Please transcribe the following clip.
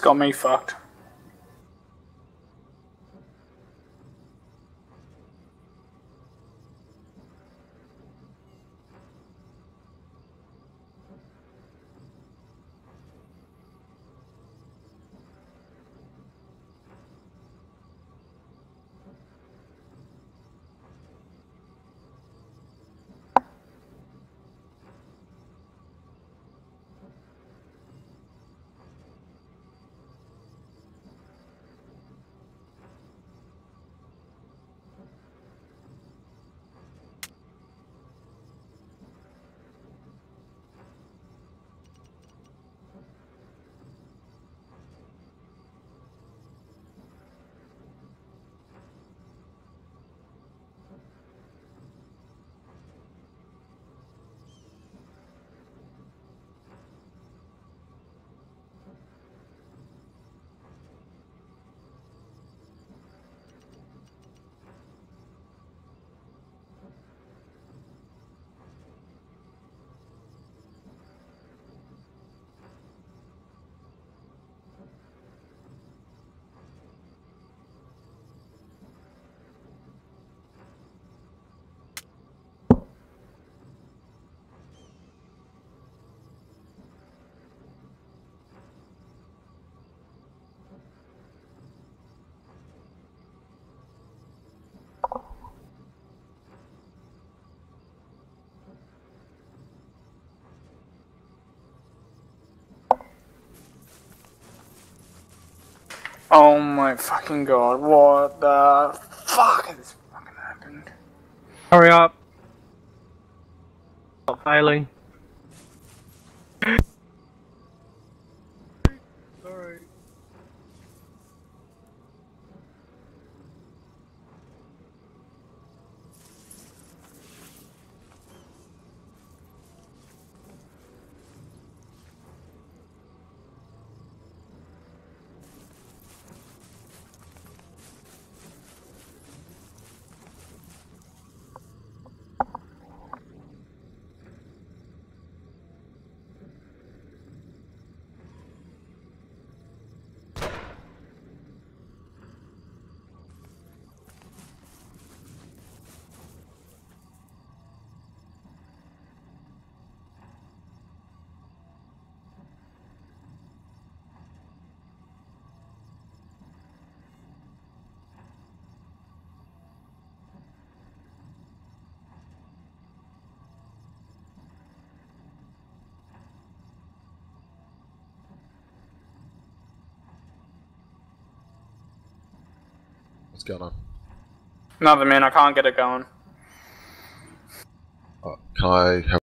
Got me fucked. Oh my fucking god, what the fuck has fucking happened? Hurry up. Stop failing. What's going on? Nothing, man, I can't get it going. Uh, can I have